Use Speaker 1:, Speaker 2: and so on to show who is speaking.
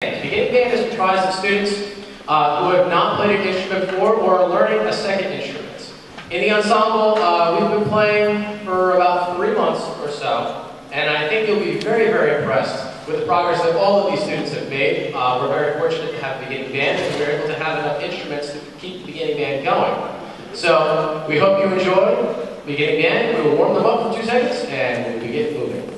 Speaker 1: Beginning band is comprised of students uh, who have not played an instrument before or are learning a second instrument. In the ensemble, uh, we've been playing for about three months or so, and I think you'll be very, very impressed with the progress that all of these students have made. Uh, we're very fortunate to have the beginning band, and we're able to have enough instruments to keep the beginning band going. So we hope you enjoy beginning band. We will warm them up for two seconds, and we'll begin moving.